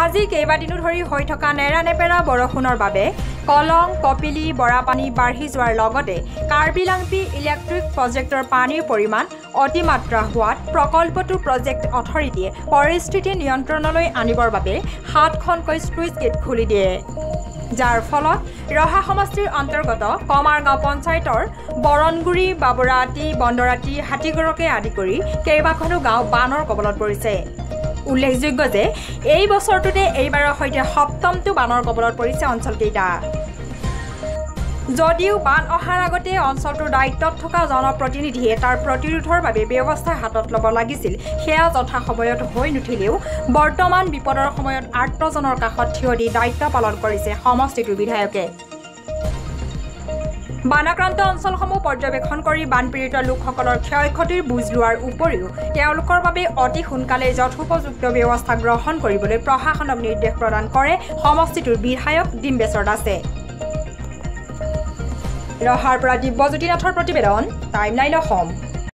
আজি কেইবাদিনো ধৰি হৈ থকা নেৰানেপেৰা বৰষুণৰ বাবে কলং কপিলি বৰাপানী বাঢ়ি যোৱাৰ লগতে কাৰ্বি লাংপি ইলেক্ট্ৰিক প্ৰজেক্টৰ পানীৰ পৰিমাণ অতিমাত্ৰা হোৱাত প্ৰকল্পটোৰ প্ৰজেক্ট অথৰিটিয়ে পৰিস্থিতি নিয়ন্ত্ৰণলৈ আনিবৰ বাবে সাতখনকৈ স্লুইচ গেট খুলি দিয়ে। যাৰ ফলত ৰহা সমষ্টিৰ অন্তৰ্গত কমাৰগাঁও পঞ্চায়তৰ বৰণগুৰি বাবৰাটি বন্দৰাটি হাতীগড়কে আদি কৰি কেইবাখনো গাঁও বানৰ কবলত পৰিছে। উল্লেখযোগ্য যে এই বছৰটোতে এইবাৰৰ সৈতে সপ্তমটো বানৰ কবলত পৰিছে অঞ্চলকেইটা। যদিও বান অহাৰ আগতে অঞ্চলটোৰ দায়িত্বত থকা জনপ্ৰতিনিধিয়ে তাৰ প্ৰতিৰোধৰ বাবে ব্যৱস্থা হাতত ল'ব লাগিছিল সেয়া যথা সময়ত হৈ নুঠিলেও বৰ্তমান বিপদৰ সময়ত আৰ্তজনৰ কাষত থিয় দি দায়িত্ব পালন কৰিছে সমষ্টিটোৰ বিধায়কে। বানাক্ৰান্ত অঞ্চলসমূহ পৰ্যবেক্ষণ কৰি বানপীড়িত লোকসকলৰ ক্ষয় ক্ষতিৰ বুজ লোৱাৰ উপৰিও তেওঁলোকৰ বাবে অতি সোনকালে যথোপযুক্ত ব্যৱস্থা গ্ৰহণ কৰিবলৈ প্ৰশাসনক নিৰ্দেশ প্ৰদান কৰে সমষ্টিটোৰ বিধায়ক ডিম্বেশ্বৰ দাসে। ৰহাৰ পৰা দিব্যজ্যোতি নাথৰ প্ৰতিবেদন টাইম অসম।